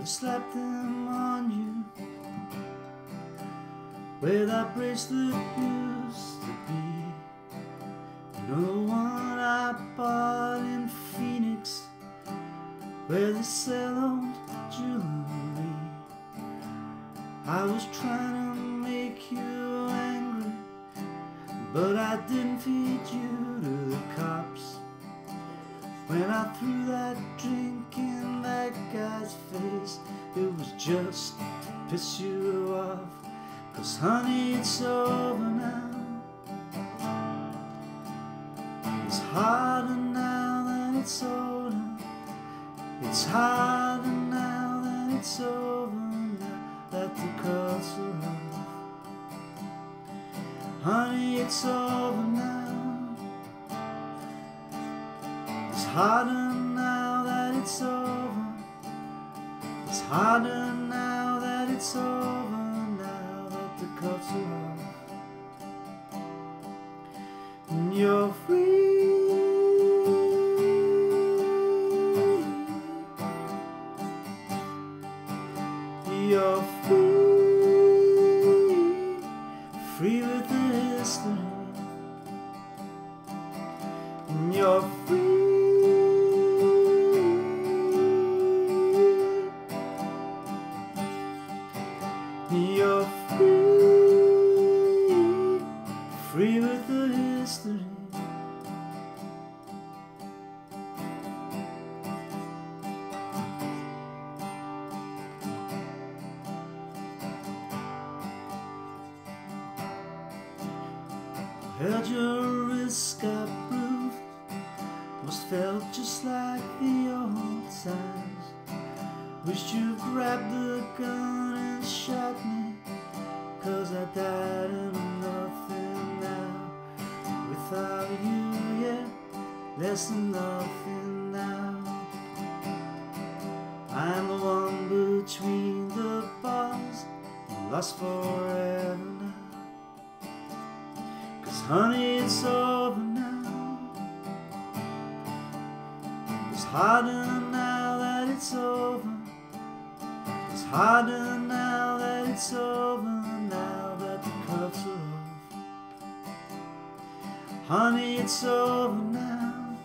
they slapped them on you that bracelet used to be. You know one I bought in Phoenix where they sell old jewelry. I was trying to make you angry, but I didn't feed you to the cops. When I threw that drink in that guy's face, it was just to piss you off. Cause honey, it's over now. It's harder now than it's older. It's harder now than it's over now that the cuts are off. Honey, it's over now. Harder now that it's over. It's harder now that it's over now that the cuffs are off and you're free. You're free. Free with the history and you're free You're free, free with the history. Heard your wrist got bruised, must felt just like the old times. Wished you grabbed the gun shot me Cause I died of nothing now. Without you, yeah, less than nothing now. I'm the one between the bars Lost forever. Now Cause honey, it's over now. It's harder now that it's over harder now that it's over, now that the cuffs are off. Honey, it's over now.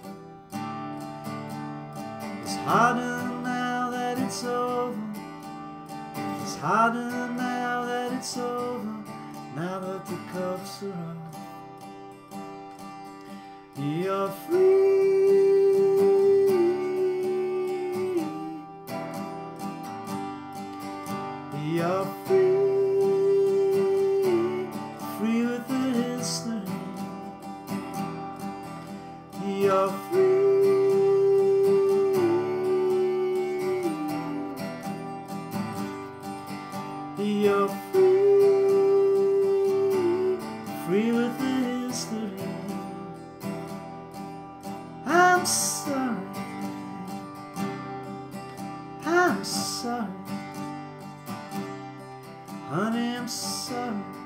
It's harder now that it's over. It's harder now that it's over, now that the cuffs are off. You're free. You're free, free with the history. You're free. You're free, free with the history. I'm sorry. Honey, I'm sorry.